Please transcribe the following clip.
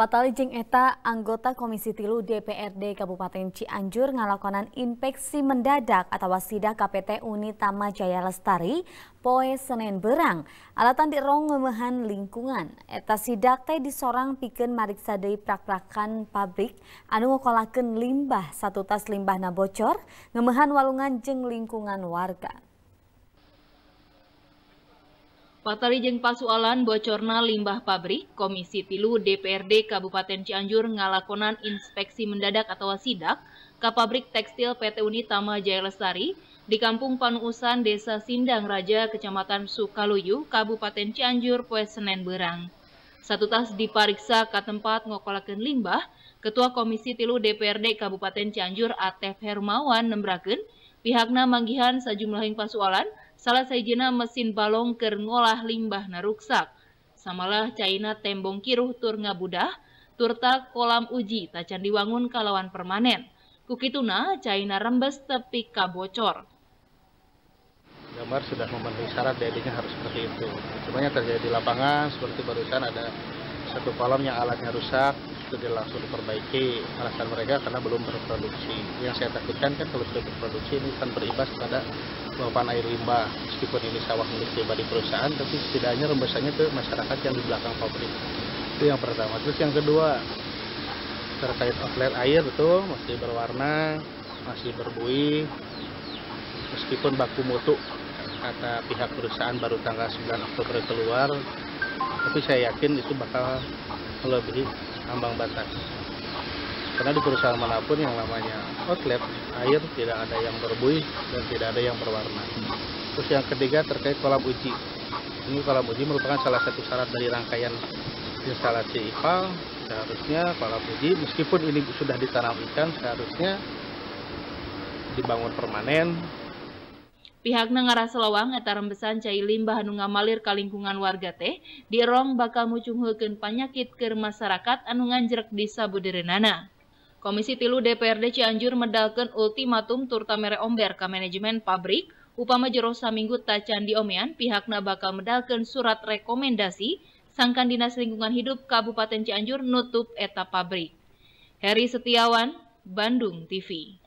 Patalijeng eta anggota Komisi Tilu DPRD Kabupaten Cianjur ngalakonan inspeksi mendadak atau sidak KPT Unitama Jaya Lestari poe Senin Berang. Alatan dirong ngemehan lingkungan. Eta sidak teh disorang pikeun mariksa deui prak-prakan pabrik anu ngokolakeun limbah satu tas limbah na bocor ngemehan walungan jeng lingkungan warga. Patali jeng pasualan bocorna limbah pabrik, Komisi Tilu DPRD Kabupaten Cianjur ngalakonan inspeksi mendadak atau sidak ke pabrik tekstil PT Uni Tama Jaya Lestari di Kampung Panuusan Desa Sindang Raja, Kecamatan Sukaluyu, Kabupaten Cianjur, Poe Senen Berang. Satu tas dipariksa ke tempat ngokolakan limbah, Ketua Komisi Tilu DPRD Kabupaten Cianjur Atef Hermawan nembraken, pihakna manggihan sejumlah pasualan salah sajena mesin balong keur ngolah limbah naruksak. Samalah caina tembong kiruh tur ngabudah, turta kolam uji tacan diwangun kalawan permanen. Kukituna caina rembes tepi kabocor. Gambar sudah memenuhi syarat jadinya harus seperti itu. Cuma terjadi di lapangan seperti barusan ada satu kolam yang alatnya rusak itu langsung diperbaiki alasan mereka karena belum berproduksi. Yang saya takutkan kan kalau sudah berproduksi ini kan berimbas pada luapan air limbah meskipun ini sawah milik pribadi perusahaan tapi setidaknya rembesannya ke masyarakat yang di belakang pabrik. Itu yang pertama. Terus yang kedua terkait outlet air itu masih berwarna masih berbuih. Meskipun baku mutu kata pihak perusahaan baru tanggal 9 Oktober keluar tapi saya yakin itu bakal melebihi ambang batas. Karena di perusahaan mana pun yang namanya outlet, air tidak ada yang berbuih dan tidak ada yang berwarna. Terus yang ketiga terkait kolam uji. Ini kolam uji merupakan salah satu syarat dari rangkaian instalasi IPAL. Seharusnya kolam uji, meskipun ini sudah ditanam ikan, seharusnya dibangun permanen, Pihakna ngarasa lawang eta rembesan cai limbah anu ngamalir ka lingkungan warga teh dirong bakal mucungheukeun panyakit ke masyarakat anu nganjrek di sabuderenana. Komisi Tilu DPRD Cianjur medalkeun ultimatum turta mere omber ka manajemen pabrik upama jero saminggu tacan diomean pihakna bakal medalkeun surat rekomendasi sangkan Dinas Lingkungan Hidup Kabupaten Cianjur nutup eta pabrik. Heri Setiawan, Bandung TV